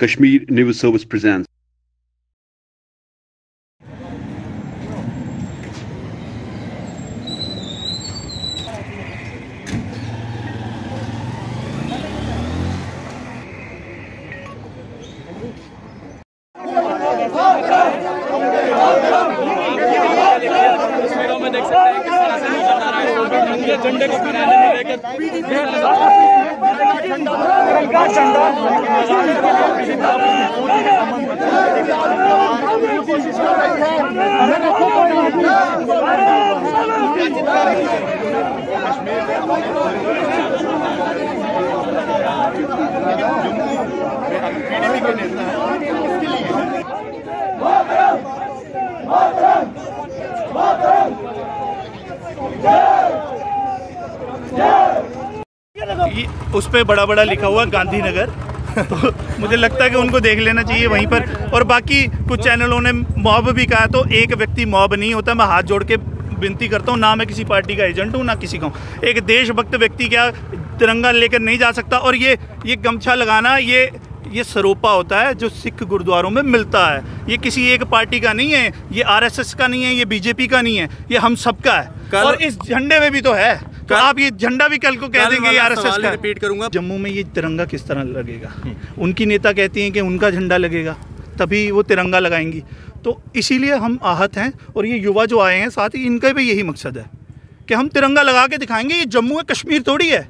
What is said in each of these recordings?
Kashmir News Service presents. तस्वीरों में देख सकते हैं किस तरह से नज़र आ रहा है उनके झंडे को फहराने में लेकर उस पर बड़ा बड़ा लिखा हुआ गांधीनगर। तो मुझे लगता है कि उनको देख लेना चाहिए वहीं पर। और बाकी कुछ चैनलों ने मॉब भी कहा तो एक व्यक्ति मॉब नहीं होता, मैं हाथ जोड़ के विनती करता हूँ ना मैं किसी पार्टी का एजेंट हूँ ना किसी का हूँ। एक देशभक्त व्यक्ति क्या तिरंगा लेकर नहीं जा सकता? और ये ये गमछा लगाना ये ये सरोपा होता है जो सिख गुरुद्वारों में मिलता है। ये किसी एक पार्टी का नहीं है ये आरएसएस का नहीं है ये बीजेपी का नहीं है ये हम सबका है। और इस झंडे में भी तो है। तो आप ये झंडा भी कल को कह देंगे आरएसएस का रिपीट करूँगा। जम्मू में ये तिरंगा किस तरह लगेगा? उनकी नेता कहती हैं कि उनका झंडा लगेगा तभी वो तिरंगा लगाएँगी। तो इसीलिए हम आहत हैं और ये युवा जो आए हैं साथ ही इनका भी यही मकसद है कि हम तिरंगा लगा के दिखाएँगे ये जम्मू है कश्मीर थोड़ी है।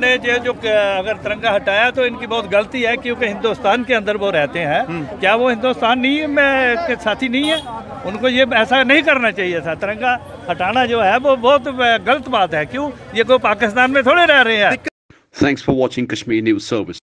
ने ये जो अगर तिरंगा हटाया तो इनकी बहुत गलती है क्योंकि हिंदुस्तान के अंदर वो रहते हैं। क्या वो हिंदुस्तान नहीं में के साथी नहीं है? उनको ये ऐसा नहीं करना चाहिए था। तिरंगा हटाना जो है वो बहुत गलत बात है। क्यों? ये कोई पाकिस्तान में थोड़े रह रहे हैं। Thanks for watching Kashmir News Service.